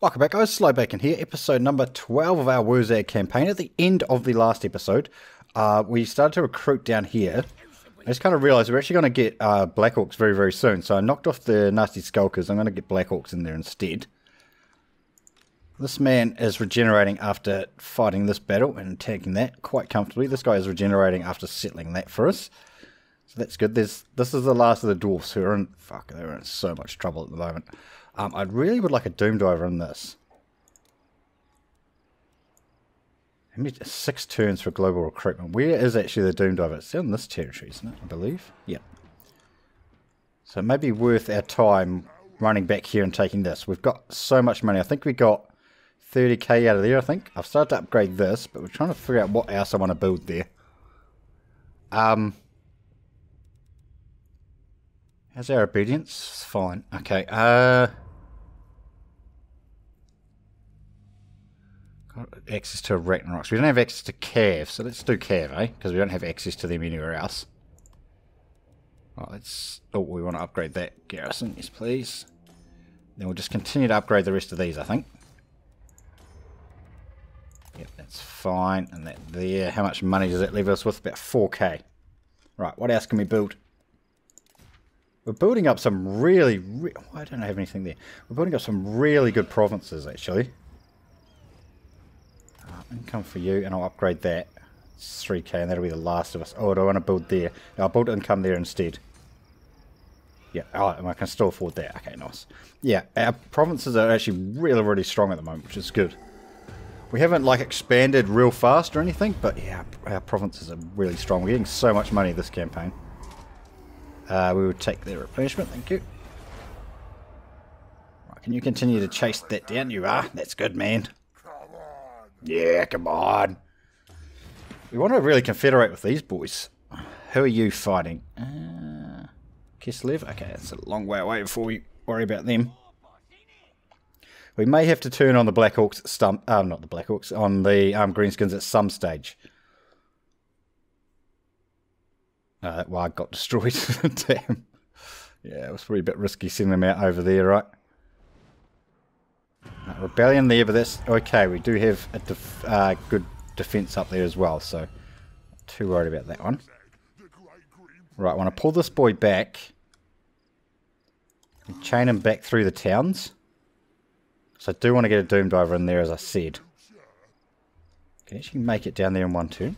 Welcome back guys, Slybacon here, episode number 12 of our Wurrzag campaign. At the end of the last episode, uh, we started to recruit down here. I just kind of realised we're actually going to get uh, Black Orcs very, very soon. So I knocked off the nasty Skulkers. I'm going to get Black Orcs in there instead. This man is regenerating after fighting this battle and taking that quite comfortably. This guy is regenerating after settling that for us. So that's good. There's This is the last of the dwarfs who are in... Fuck, they're in so much trouble at the moment. Um, I really would like a Doom Diver in this. Six turns for global recruitment. Where is actually the Doom Diver? It's in this territory, isn't it? I believe. Yeah. So it may be worth our time running back here and taking this. We've got so much money. I think we got 30k out of there, I think. I've started to upgrade this, but we're trying to figure out what else I want to build there. Um, How's our obedience? Fine. Okay. Uh, access to Arachnaroks. We don't have access to Cav, so let's do Cav, eh? Because we don't have access to them anywhere else. Right, let's... Oh, we want to upgrade that garrison. Yes, please. Then we'll just continue to upgrade the rest of these, I think. Yep, that's fine. And that there. How much money does that leave us with? About 4k. Right, what else can we build? We're building up some really... Re Why don't have anything there? We're building up some really good provinces, actually. Income for you, and I'll upgrade that. It's 3k, and that'll be the last of us. Oh, do I want to build there? I'll build income there instead. Yeah, oh, I can still afford that. Okay, nice. Yeah, our provinces are actually really, really strong at the moment, which is good. We haven't, like, expanded real fast or anything, but yeah, our provinces are really strong. We're getting so much money this campaign. Uh, we will take their replenishment, thank you. Right, can you continue to chase that down? You are. That's good, man. Yeah, come on. We want to really confederate with these boys. Who are you fighting? Uh, Kislev? Okay, that's a long way away before we worry about them. We may have to turn on the Black Orcs stump, uh, not the Black Orcs, on the um, Greenskins at some stage. Uh, well, I got destroyed. Damn. Yeah, it was probably a bit risky sending them out over there, right? Rebellion there, but that's okay. We do have a def uh, good defense up there as well, so too worried about that one. Right, I want to pull this boy back. And chain him back through the towns. So I do want to get a Doom Diver in there, as I said. Can actually make it down there in one turn?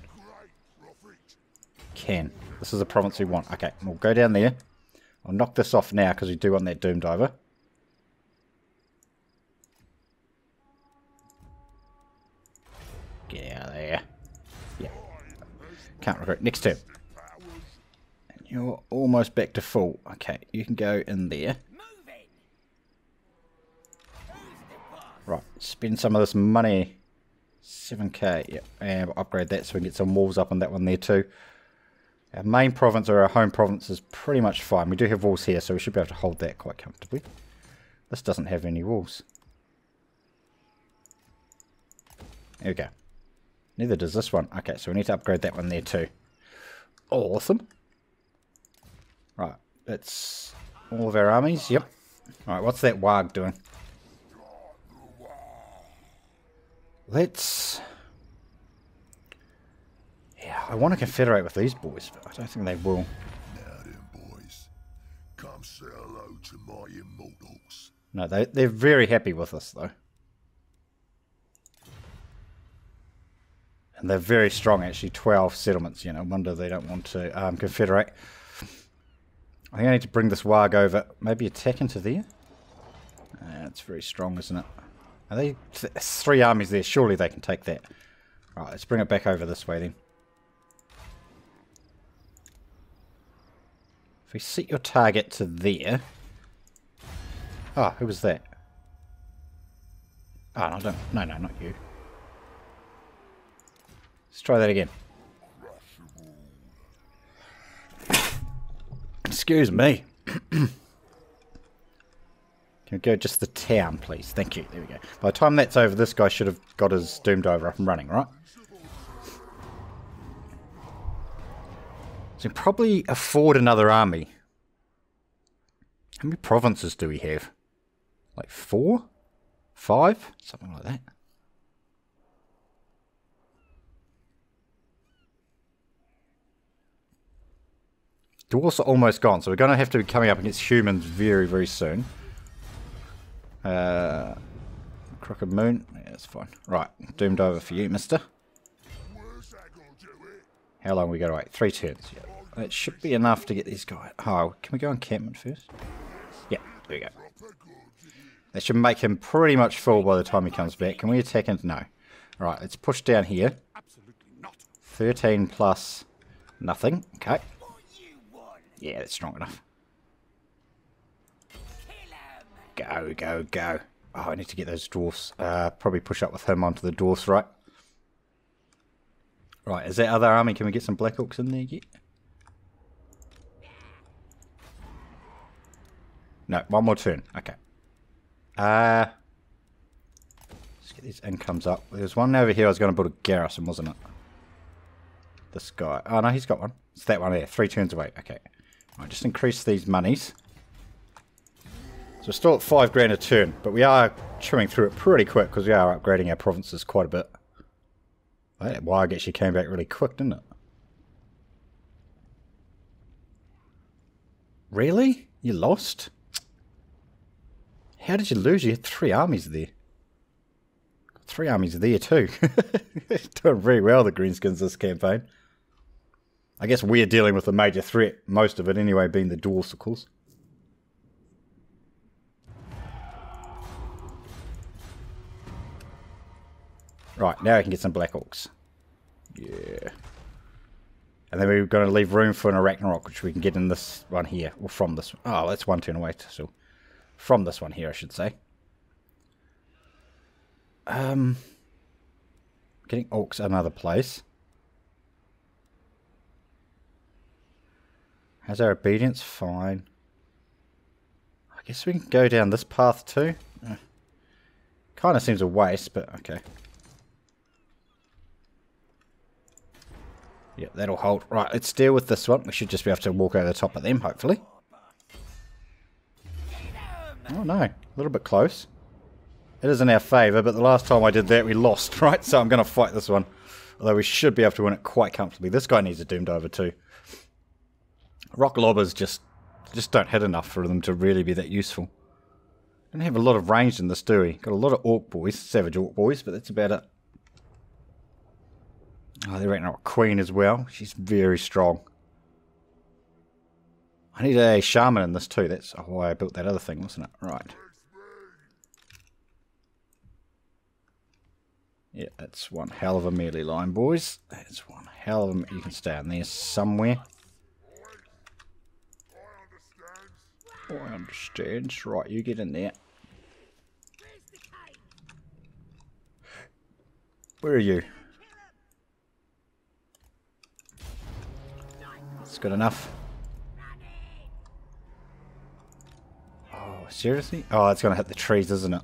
Can. This is the province we want. Okay, we'll go down there. I'll knock this off now because we do want that Doom Diver. Get out of there. Yeah. Can't recruit. Next turn. And you're almost back to full. Okay, you can go in there. Right, spend some of this money. 7k, yep. And upgrade that so we can get some walls up on that one there too. Our main province or our home province is pretty much fine. We do have walls here, so we should be able to hold that quite comfortably. This doesn't have any walls. There we go. Neither does this one. Okay, so we need to upgrade that one there too. Awesome. Right, that's all of our armies. Yep. Alright, what's that Warg doing? Let's yeah, I want to confederate with these boys, but I don't think they will. Now then, boys. Come say hello to my immortals. No, they, they're very happy with us, though. And they're very strong, actually. 12 settlements, you know. wonder they don't want to um, confederate. I think I need to bring this Warg over. Maybe attack into there? Uh, it's very strong, isn't it? Are they th three armies there? Surely they can take that. Right, let's bring it back over this way then. If we set your target to there... Oh, who was that? Oh, no, don't, no, no, not you. Let's try that again. Excuse me. Can we go just the town, please? Thank you. There we go. By the time that's over, this guy should have got his Doom Diver up and running, right? So probably afford another army. How many provinces do we have? Like four? Five? Something like that. Dwarfs are almost gone, so we're going to have to be coming up against humans very, very soon. Uh, Crooked Moon. Yeah, that's fine. Right, Doom Diver for you, mister. How long we got to wait? Three turns. Yeah. That should be enough to get these guys. Oh, can we go encampment first? Yeah, there we go. That should make him pretty much full by the time he comes back. Can we attack him? No. Right, let's push down here. 13 plus nothing. Okay. Yeah, that's strong enough. Go, go, go. Oh, I need to get those dwarfs. Uh, probably push up with him onto the dwarfs, right? Right, is that other army? Can we get some Black Orcs in there yet? No, one more turn. Okay. Uh, let's get these incomes up. There's one over here I was going to build a garrison, wasn't it? This guy. Oh, no, he's got one. It's that one there. Three turns away. Okay. Right, just increase these monies. So we're still at five grand a turn, but we are chewing through it pretty quick because we are upgrading our provinces quite a bit. That Wag actually came back really quick, didn't it? Really? You lost? How did you lose? You had three armies there. Three armies there too. Doing very well, the Greenskins, this campaign. I guess we're dealing with a major threat, most of it anyway, being the Dwarsicles. Right, now I can get some Black Orcs. Yeah. And then we're going to leave room for an Arachnarok, which we can get in this one here. Or from this one. Oh, that's one turn away. So, from this one here, I should say. Um, Getting Orcs another place. How's our obedience? Fine. I guess we can go down this path too. Eh. Kind of seems a waste, but okay. Yep, that'll hold. Right, let's deal with this one. We should just be able to walk over the top of them, hopefully. Oh no, a little bit close. It is in our favour, but the last time I did that we lost, right? So I'm going to fight this one. Although we should be able to win it quite comfortably. This guy needs a Doom Diver too. Rock lobbers just just don't hit enough for them to really be that useful. Don't have a lot of range in this, do we? Got a lot of orc boys, savage orc boys, but that's about it. Oh, they reckon a queen as well. She's very strong. I need a shaman in this too. That's why I built that other thing, wasn't it? Right. Yeah, that's one hell of a melee line, boys. That's one hell of a... You can stand there somewhere. I understand. Right, you get in there. Where are you? That's good enough. Oh, seriously? Oh, it's going to hit the trees, isn't it?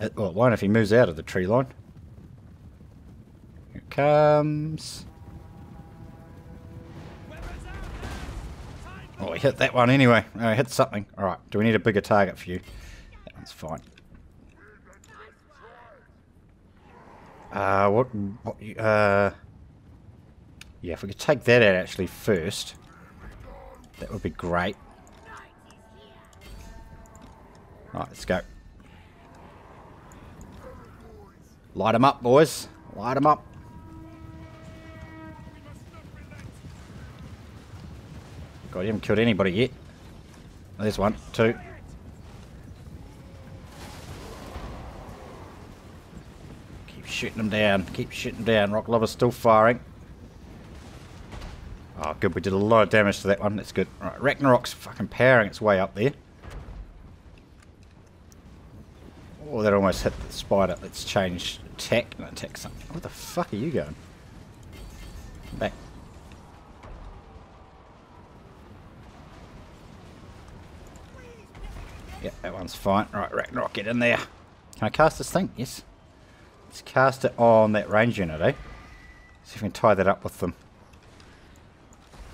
it well, why if he moves out of the tree line? Here it comes... Oh, he hit that one anyway. Oh, hit something. Alright, do we need a bigger target for you? That one's fine. Uh, what, what, uh... Yeah, if we could take that out actually first, that would be great. Alright, let's go. Light them up, boys. Light them up. God, you haven't killed anybody yet. Oh, there's one, two. Keep shooting them down. Keep shooting them down. Rock Lobber's still firing. Oh, good. We did a lot of damage to that one. That's good. Right, Ragnarok's fucking powering its way up there. Oh, that almost hit the spider. Let's change attack and attack something. Where the fuck are you going? Back. Yep, that one's fine. Right, Ragnarok, get in there. Can I cast this thing? Yes. Let's cast it on that range unit, eh? See if we can tie that up with them.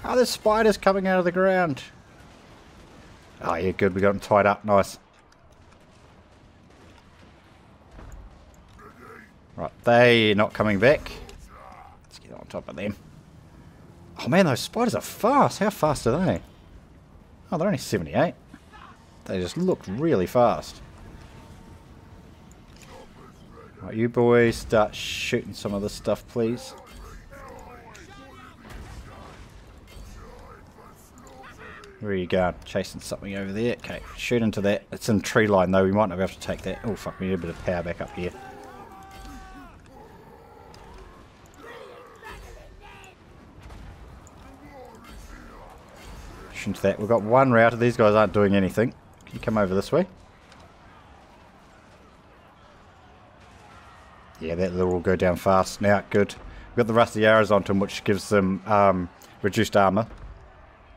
Oh, there's spiders coming out of the ground. Oh, yeah, good. We got them tied up. Nice. Right, they're not coming back. Let's get on top of them. Oh man, those spiders are fast. How fast are they? Oh, they're only 78. They just look really fast. Right, you boys start shooting some of this stuff, please. Where are you going? Chasing something over there. Okay, shoot into that. It's in tree line though. We might not be able to take that. Oh fuck, we need a bit of power back up here. Shoot into that. We've got one router. These guys aren't doing anything. You come over this way? Yeah, that will go down fast. Now, good. We've got the rusty arrows onto them, which gives them um, reduced armor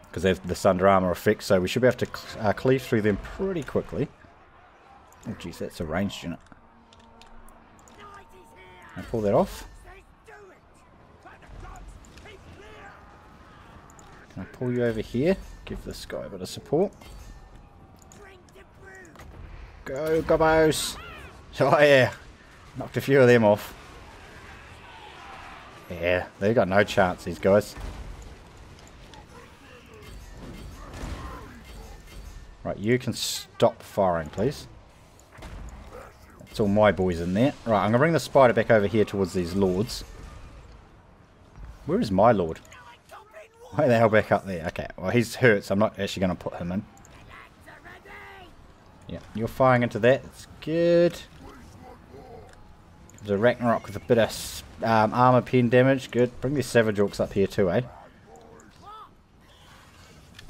because they have this under armor effect, so we should be able to cl uh, cleave through them pretty quickly. Oh jeez, that's a ranged unit. I pull that off? Can I pull you over here? Give this guy a bit of support. Go, Gobos! Oh uh, yeah, knocked a few of them off. Yeah, they've got no chance, these guys. Right, you can stop firing, please. That's all my boys in there. Right, I'm going to bring the spider back over here towards these lords. Where is my lord? Why the hell back up there? Okay, well he's hurt, so I'm not actually going to put him in. Yeah, you're firing into that. It's good. There's a Ragnarok with a bit of um, armor pen damage. Good. Bring these Savage Orcs up here too, eh?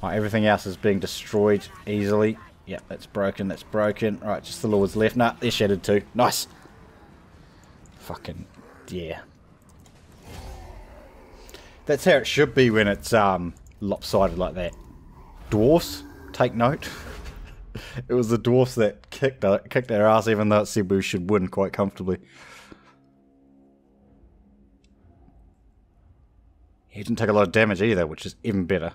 Right, everything else is being destroyed easily. Yep, that's broken, that's broken. Right, just the Lord's left. Nah, they're shattered too. Nice. Fucking, yeah. That's how it should be when it's um, lopsided like that. Dwarfs, take note. it was the dwarfs that kicked, uh, kicked their ass even though it said we should win quite comfortably. He didn't take a lot of damage either, which is even better.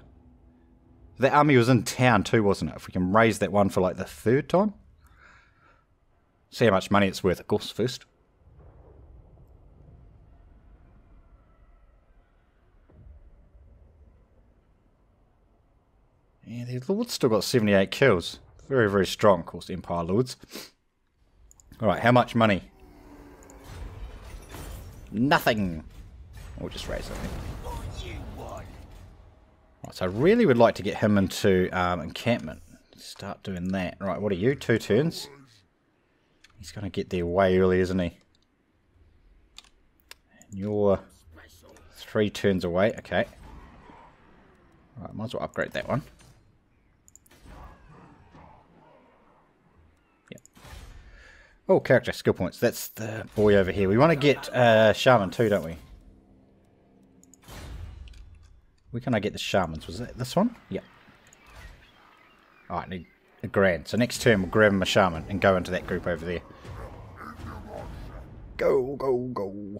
The army was in town too, wasn't it? If we can raise that one for like the third time. See how much money it's worth, of course, first. Yeah, the Lord's still got 78 kills. Very, very strong, of course, Empire Lords. Alright, how much money? Nothing. We'll just raise it. Right, so I really would like to get him into um, encampment. Start doing that. Right, what are you? Two turns? He's going to get there way early, isn't he? And you're three turns away. Okay. Right, might as well upgrade that one. Oh, character skill points. That's the boy over here. We want to get uh, Shaman too, don't we? Where can I get the shamans? Was that this one? Yeah. Alright, need a grand. So next turn we'll grab him a shaman and go into that group over there. Go, go, go.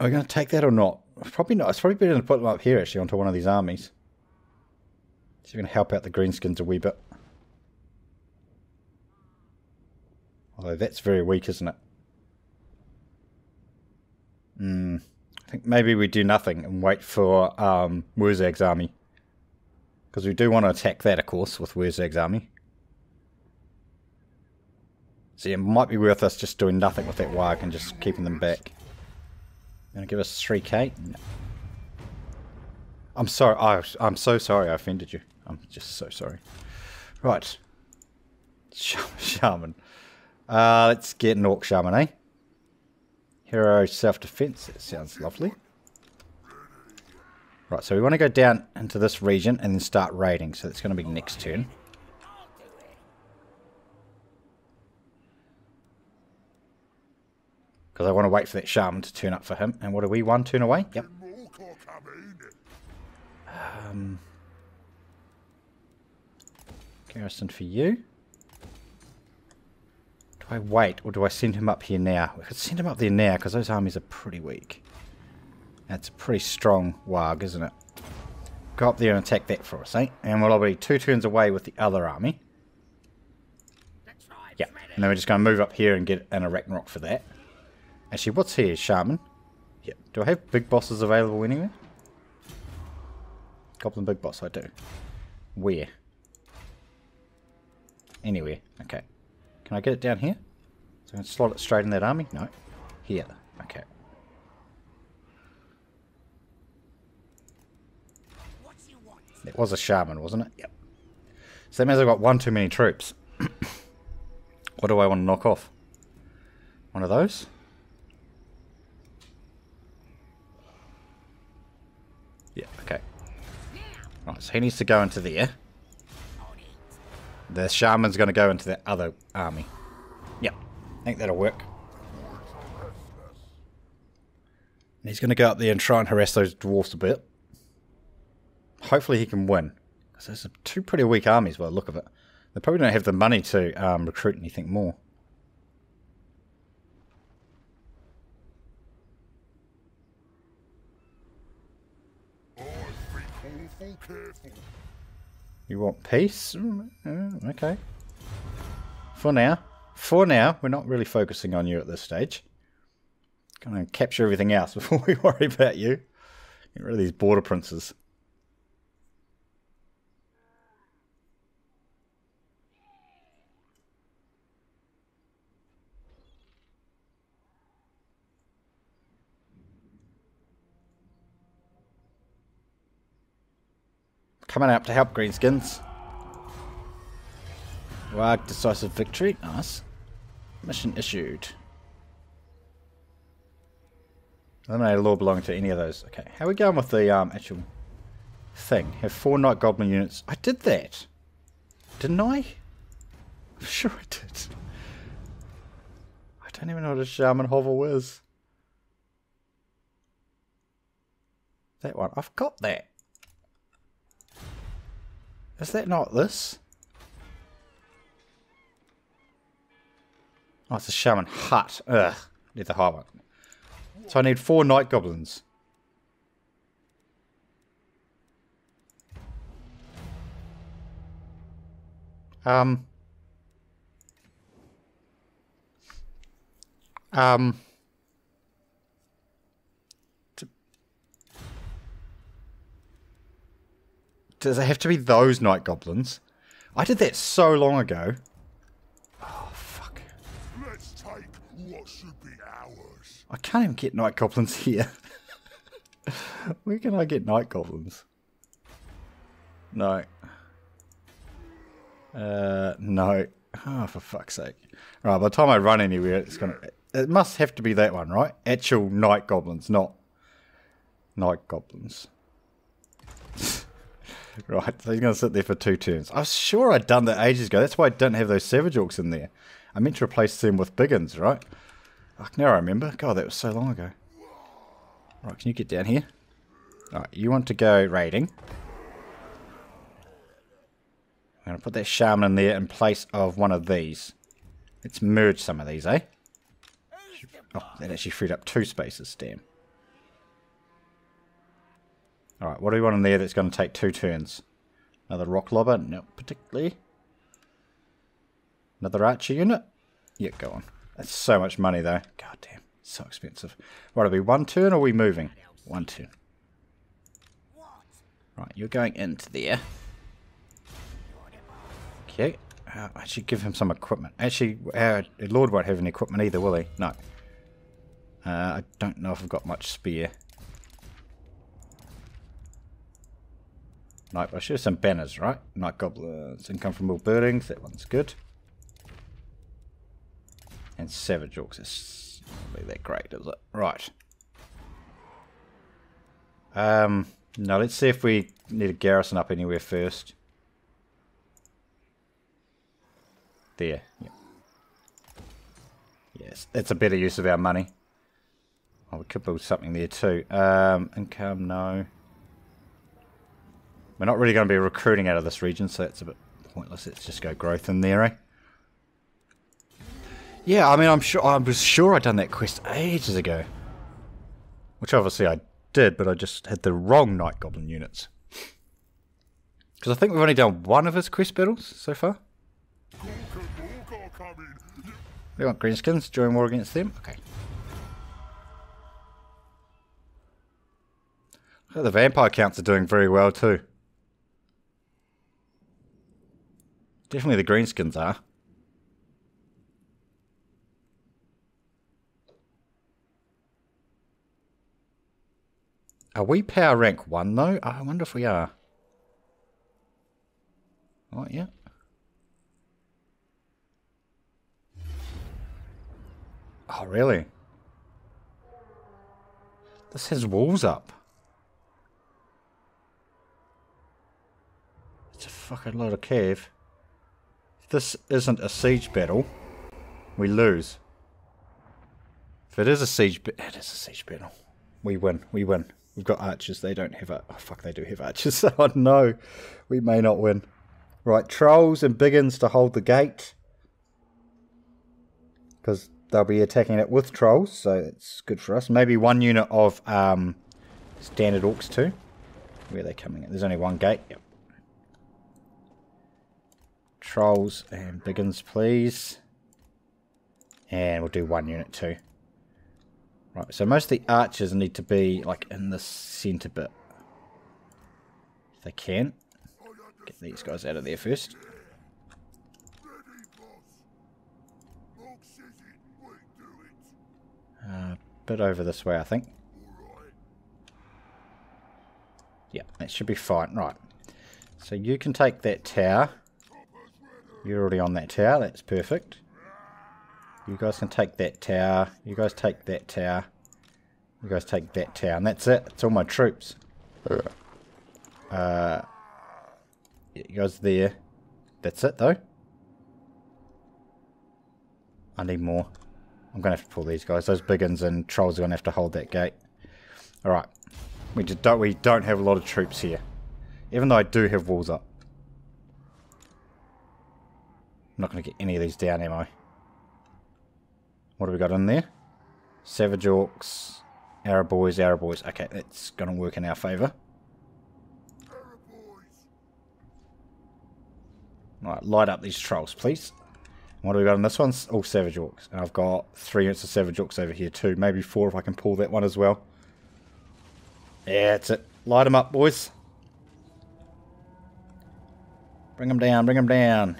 Are we going to take that or not? Probably not. It's probably better to put them up here actually onto one of these armies. So going to help out the greenskins a wee bit. Although that's very weak, isn't it? Hmm. I think maybe we do nothing and wait for um, Wurrzag's army. Because we do want to attack that, of course, with Wurrzag's army. So it might be worth us just doing nothing with that Warg and just keeping them back. Gonna give us 3k? No. I'm sorry, I, I'm so sorry I offended you. I'm just so sorry. Right. Shaman. Uh, let's get an Orc Shaman, eh? Hero self-defense, that sounds lovely. Right, so we want to go down into this region and then start raiding. So that's going to be next turn. Because I want to wait for that shaman to turn up for him. And what are we, one turn away? Yep. Um, garrison for you. I wait, or do I send him up here now? We could send him up there now, because those armies are pretty weak. That's a pretty strong wag, isn't it? go up there and attack that for us, eh? And we'll be two turns away with the other army. Right, Yeah, and then we're just going to move up here and get an Arachnarok for that. Actually, what's here? Shaman. Yeah. Do I have big bosses available anywhere? Goblin big boss, I do. Where? Anywhere. Okay. Can I get it down here? So I can slot it straight in that army? No. Here. Okay. It was a shaman, wasn't it? Yep. So that means I've got one too many troops. what do I want to knock off? One of those? Yeah, okay. Right, so he needs to go into there. The shaman's going to go into the other army. Yep, I think that'll work. And he's going to go up there and try and harass those dwarfs a bit. Hopefully he can win. Because there's two pretty weak armies by the look of it. They probably don't have the money to um, recruit anything more. You want peace? Mm, uh, okay. For now. For now, we're not really focusing on you at this stage. Gonna capture everything else before we worry about you. Get rid of these border princes. Coming up to help Greenskins. Wag decisive victory. Nice. Mission issued. I don't a law belonging to any of those. Okay, how are we going with the um, actual thing? Have four Night Goblin units. I did that. Didn't I? I'm sure I did. I don't even know what a Shaman Hovel is. That one. I've got that. Is that not this? Oh, it's a shaman hut. Ugh. Need the high one. So I need four night goblins. Um. Um. Does it have to be those night goblins? I did that so long ago. Oh, fuck. Let's take what should be ours. I can't even get night goblins here. Where can I get night goblins? No. Uh, no. Oh, for fuck's sake. Right, by the time I run anywhere, it's gonna... It must have to be that one, right? Actual night goblins, not night goblins. Right, so he's going to sit there for two turns. I was sure I'd done that ages ago. That's why I didn't have those Savage Orcs in there. I meant to replace them with Big 'Uns, right? Oh, now I remember. God, that was so long ago. Right, can you get down here? Alright, you want to go raiding. I'm going to put that Shaman in there in place of one of these. Let's merge some of these, eh? Oh, that actually freed up two spaces, damn. Alright, what do we want in there that's going to take two turns? Another rock lobber? No, particularly. Another archer unit? Yeah, go on. That's so much money though. God damn, so expensive. What are we, one turn or are we moving? One turn. Right, you're going into there. Okay. Uh, I should give him some equipment. Actually, our Lord won't have any equipment either, will he? No. Uh, I don't know if I've got much spear. Night, I should have some banners, right? Night goblins, all buildings, that one's good. And savage orcs is not that great, is it? Right. Um, now let's see if we need a garrison up anywhere first. There, yeah. Yes, that's a better use of our money. Oh, we could build something there too. Um, income, no. We're not really going to be recruiting out of this region, so it's a bit pointless. Let's just go growth in there, eh? Yeah, I mean, I'm sure I was sure I'd done that quest ages ago, which obviously I did, but I just had the wrong night goblin units. Because I think we've only done one of his quest battles so far. They want greenskins. Join war against them. Okay. The vampire counts are doing very well too. Definitely the greenskins are. Are we power rank 1 though? I wonder if we are. Oh, yeah. Oh, really? This has walls up. It's a fucking lot of cave. This isn't a siege battle, we lose. If it is a siege, it is a siege battle. We win. We win. We've got archers. They don't have a. Oh fuck! They do have archers. oh no, we may not win. Right, trolls and Big 'Uns to hold the gate because they'll be attacking it with trolls, so it's good for us. Maybe one unit of um, standard orcs too. Where are they coming in? There's only one gate. Yep. Trolls and Big 'Uns, please. And we'll do one unit too. Right, so most of the archers need to be like in the centre bit. If they can. Get these guys out of there first. A uh, bit over this way, I think. Yeah, that should be fine. Right. So you can take that tower. You're already on that tower. That's perfect. You guys can take that tower. You guys take that tower. You guys take that tower. And that's it. It's all my troops. Uh, you guys there. That's it, though. I need more. I'm going to have to pull these guys. Those Big 'Uns and trolls are going to have to hold that gate. Alright. We just don't we don't have a lot of troops here. Even though I do have walls up. I'm not going to get any of these down, am I? What have we got in there? Savage Orcs, Arrow Boys, Arrow Boys. Okay, that's going to work in our favour. Right, light up these trolls, please. What do we got on this one? All oh, Savage Orcs. And I've got three units of Savage Orcs over here too. Maybe four if I can pull that one as well. Yeah, that's it. Light them up, boys. Bring them down, bring them down.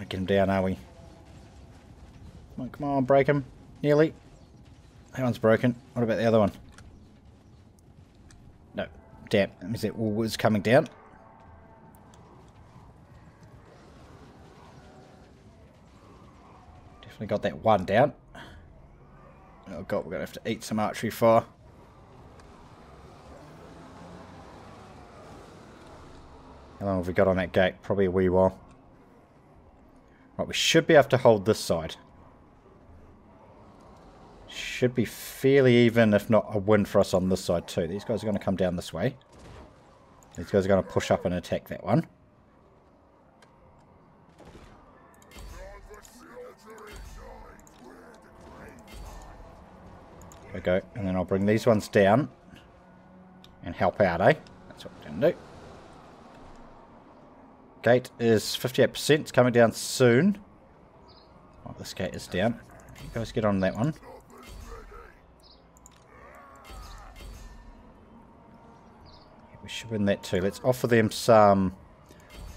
Gonna get them down, are we? Come on, come on, break them. Nearly. That one's broken. What about the other one? No. Damn. Is it was coming down? Definitely got that one down. Oh god, we're going to have to eat some archery fire. How long have we got on that gate? Probably a wee while. Right, we should be able to hold this side. Should be fairly even, if not a win for us on this side too. These guys are going to come down this way. These guys are going to push up and attack that one. we go. And then I'll bring these ones down and help out, eh? That's what we're going to do. Gate is 58%. It's coming down soon. Oh, this gate is down. You guys get on that one. We should win that too. Let's offer them some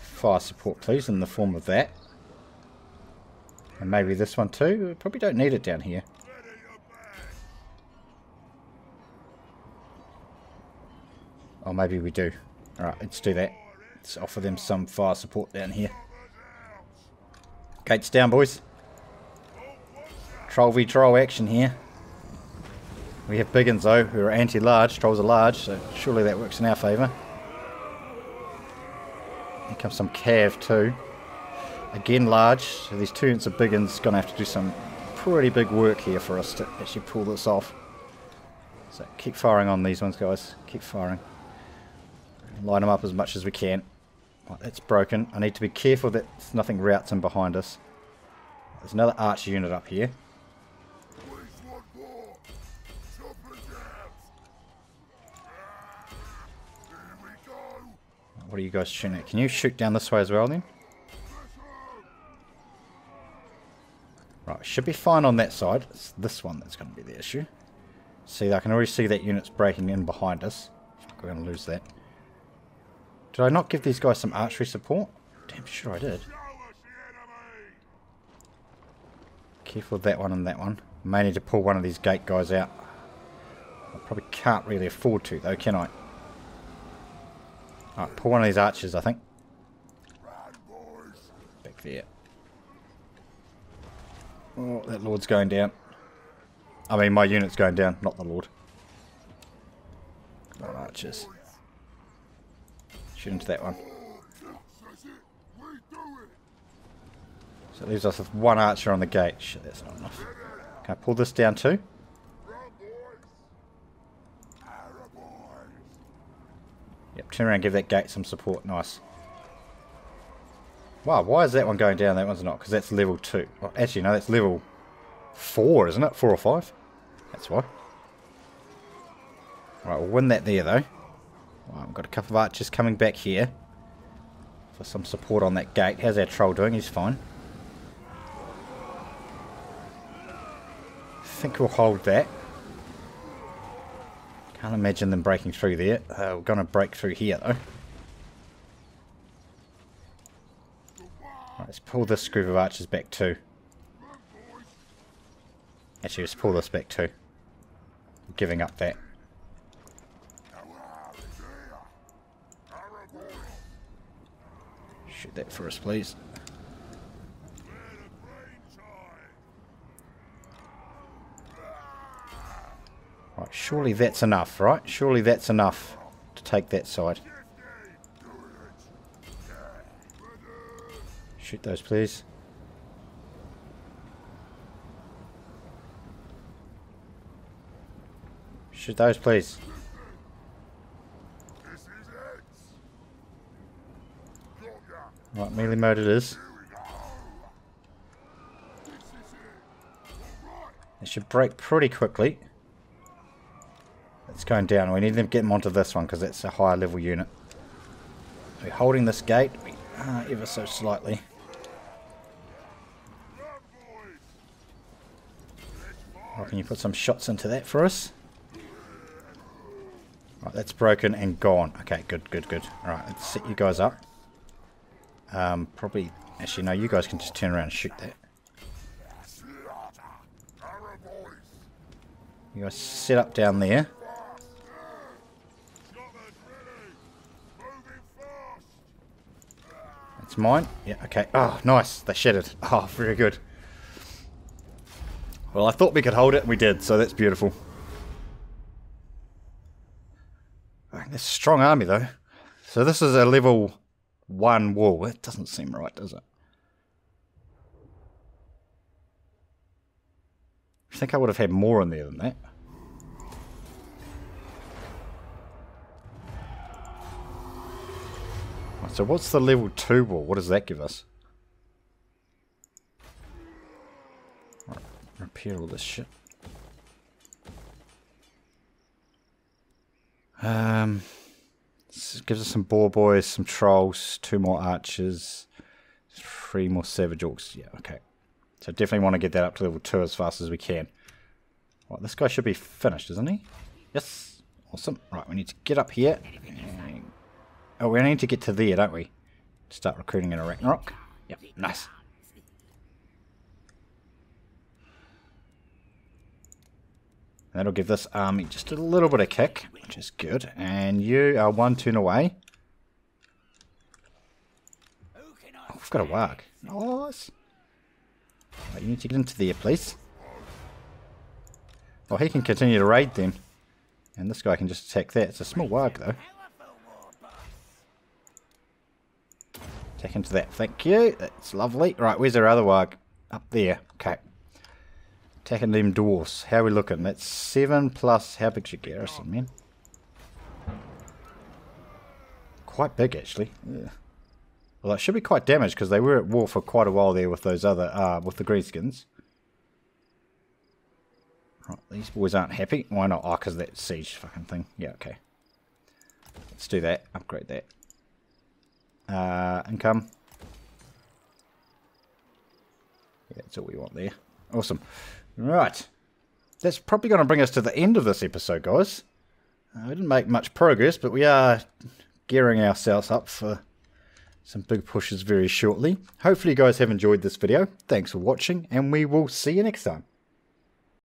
fire support, please, in the form of that. And maybe this one too. We probably don't need it down here. Or maybe we do. Alright, let's do that. Let's offer them some fire support down here. Gates down, boys. Troll v troll action here. We have Big 'Uns though, who are anti-large. Trolls are large, so surely that works in our favour. Here comes some cav too. Again large, so these two units of Big 'Uns going to have to do some pretty big work here for us to actually pull this off. So keep firing on these ones guys, keep firing. Line them up as much as we can. Oh, that's broken. I need to be careful that nothing routes in behind us. There's another archer unit up here. what are you guys shooting at? Can you shoot down this way as well then? Right, should be fine on that side. It's this one that's going to be the issue. See, I can already see that unit's breaking in behind us. We're going to lose that. Did I not give these guys some archery support? Damn sure I did. Careful with that one and that one. May need to pull one of these gate guys out. I probably can't really afford to though, can I? Alright, pull one of these archers, I think. Back there. Oh, that lord's going down. I mean, my unit's going down, not the lord. On, archers. Into that one. So it leaves us with one archer on the gate. Shit, that's not enough. Can I pull this down too? Yep, turn around give that gate some support. Nice. Wow, why is that one going down? That one's not, because that's level 2. Well, actually, no, that's level 4, isn't it? 4 or 5? That's why. Right, we'll win that there, though. Right, we've got a couple of archers coming back here. For some support on that gate. How's our troll doing? He's fine. I think we'll hold that. Can't imagine them breaking through there. Uh, we're going to break through here, though. Right, let's pull this group of archers back too. Actually, let's pull this back too. Giving up that. Shoot that for us, please. Right, surely that's enough, right? Surely that's enough to take that side. Shoot those, please. Shoot those, please. Right, melee mode it is. It should break pretty quickly. It's going down. We need to get them onto this one because it's a higher level unit. We're holding this gate uh, ever so slightly. Can you put some shots into that for us? Right, that's broken and gone. Okay, good, good, good. Alright, let's set you guys up. Um, probably... Actually, no, you guys can just turn around and shoot that. You guys set up down there. It's mine? Yeah, okay. Oh, nice. They shattered. Oh, very good. Well, I thought we could hold it, and we did, so that's beautiful. That's a strong army, though. So this is a level 1 wall. It doesn't seem right, does it? I think I would have had more in there than that. So what's the level 2 wall? What does that give us? Right, repair all this shit. Um, gives us some boar boys, some trolls, two more archers, three more savage orcs. Yeah, okay. So definitely want to get that up to level 2 as fast as we can. Right, this guy should be finished, isn't he? Yes. Awesome. Right, we need to get up here. Oh, we need to get to there, don't we? Start recruiting in a Ragnarok. Yep, nice. That'll give this army just a little bit of kick, which is good. And you are one turn away. Oh, we've got a warg. Nice. Right, you need to get into there, please. Well, he can continue to raid then. And this guy can just attack that. It's a small warg, though. Take into that. Thank you. That's lovely. Right, where's our other warg? Up there. Okay. Attacking them dwarfs. How are we looking? That's 7 plus... How garrison, man? Quite big, actually. Yeah. Well, it should be quite damaged because they were at war for quite a while there with those other... Uh, with the greenskins. Right, these boys aren't happy. Why not? Oh, because that siege fucking thing. Yeah, okay. Let's do that. Upgrade that. Uh, income. Yeah, that's all we want there. Awesome. Right. That's probably going to bring us to the end of this episode, guys. Uh, we didn't make much progress, but we are gearing ourselves up for some big pushes very shortly. Hopefully you guys have enjoyed this video. Thanks for watching, and we will see you next time.